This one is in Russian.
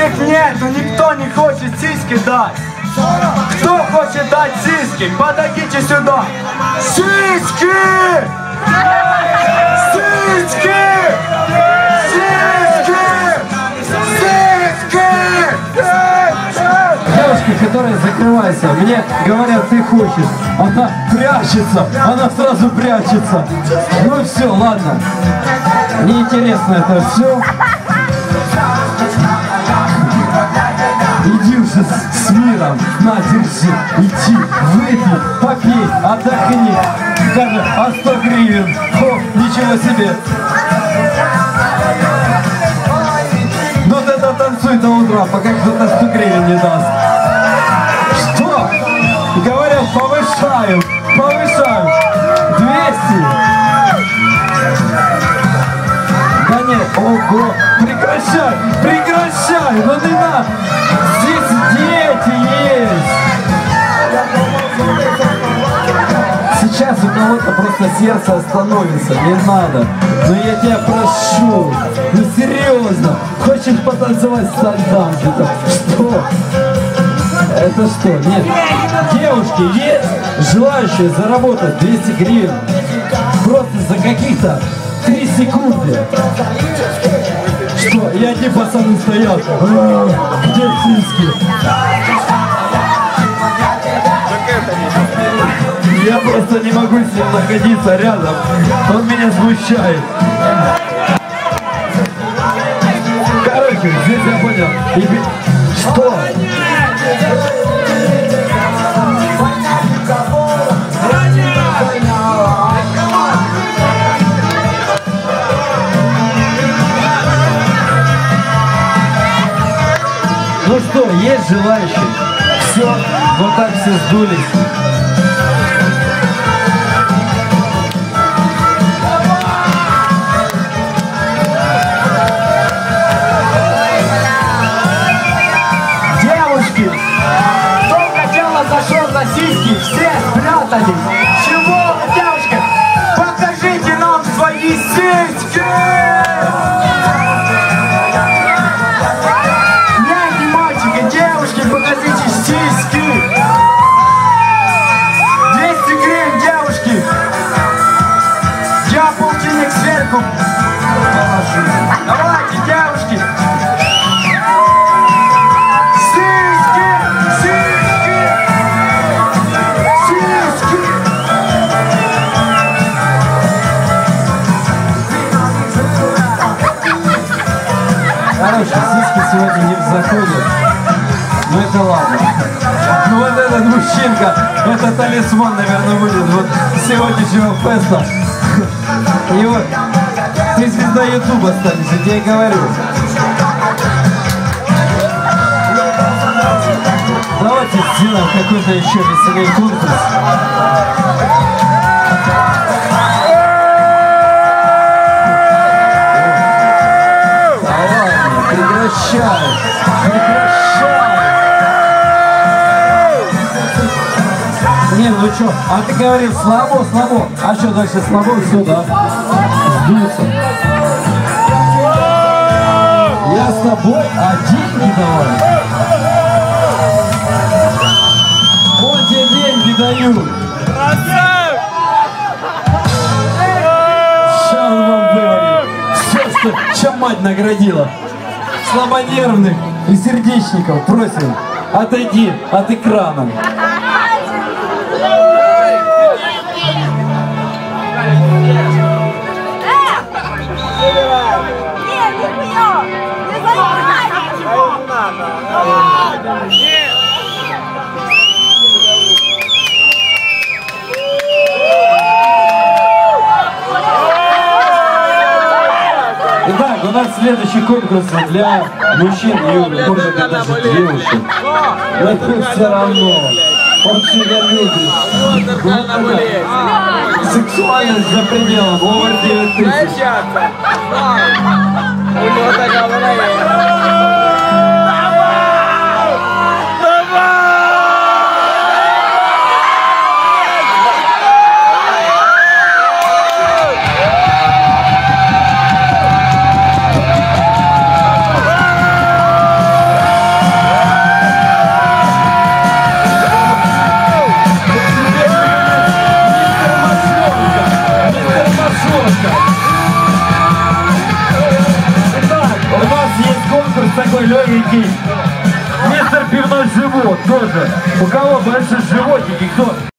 Нет, но никто не хочет сиськи дать. Кто хочет дать сиськи? Подойдите сюда. Сиськи! Сиськи! Сиськи! Сиськи! Девушка, которая закрывается, мне говорят, ты хочешь. Она прячется, она сразу прячется. Ну все, ладно. Неинтересно это все. Уже с, миром, на, держи, иди, выпей, попей, отдохни. Даже, а 100 гривен, о, ничего себе. Ну тогда танцуй до утра, пока кто-то 100 гривен не даст. Что? Говорят, повышаем, повышаем. 200. Сейчас у кого-то просто сердце остановится, не надо. Но я тебя прошу, ну серьезно, хочешь потанцевать с танцем? Что? Это что? Нет. Девушки, есть желающие заработать 200 гривен просто за каких-то 3 секунды. Что? И одни пацаны стоят. «А, Где сиськи? Я просто не могу с ним находиться рядом. Он меня смущает. Короче, здесь я понял. И Что? Ну что, есть желающие? Все, вот так все сдулись. Сиськи, все спрятались. Чего девушка? Покажите нам свои сиськи! Няги, мальчики, девушки, покажите сиськи! 200 гривен, девушки! Я полтинник сверху Короче, сиськи сегодня не в законе. Ну это ладно. Ну вот этот мужчинка, это талисман, наверное, будет вот сегодняшнего феста. И вот, ты звезда Ютуба станешь, я тебе говорю. Давайте сделаем какой-то еще веселый конкурс. Не, ну что, а ты говорил слабо, слабо. А что дальше слабо, все, да? Сдулся. Я с тобой, а деньги давай. Вот тебе деньги даю. Сейчас вам вывалит. Все, чем мать наградила. Слабонервных и сердечников просим, отойди от экрана. Итак, у нас следующий конкурс для мужчин и может быть даже девушек. Но это все равно. Он себя любит. Вот это. Сексуальность за пределом. Over 9000. маршрутка. Итак, у нас есть конкурс такой легенький. Мистер пивной живот тоже. У кого больше животики, кто